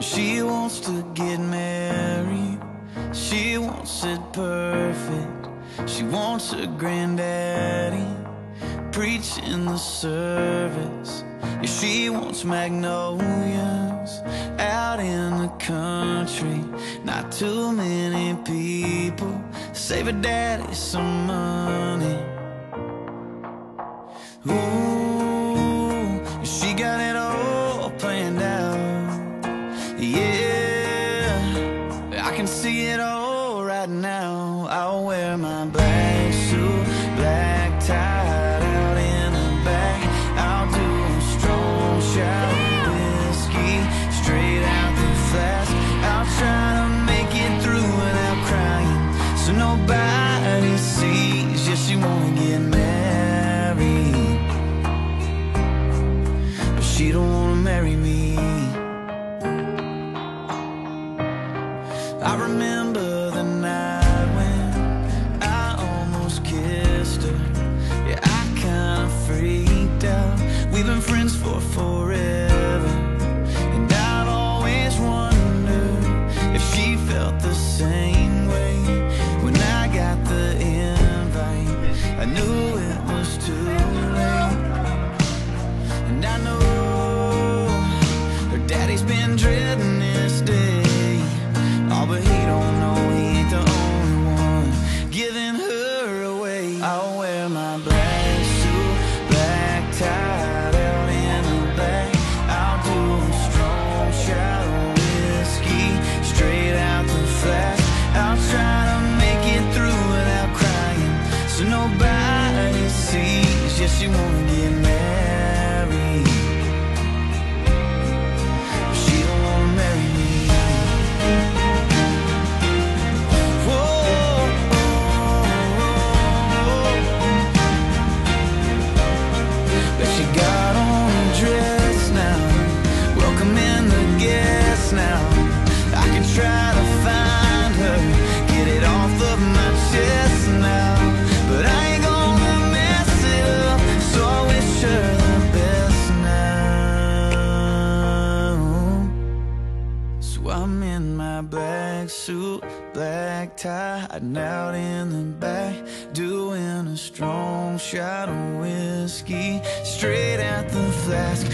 She wants to get married. She wants it perfect. She wants her granddaddy preaching the service. She wants magnolias out in the country. Not too many people. Save her daddy some money. Ooh. I can see it all right now. I'll wear my black. I remember you move I'm in my black suit, black tie, hiding out in the back, doing a strong shot of whiskey, straight out the flask.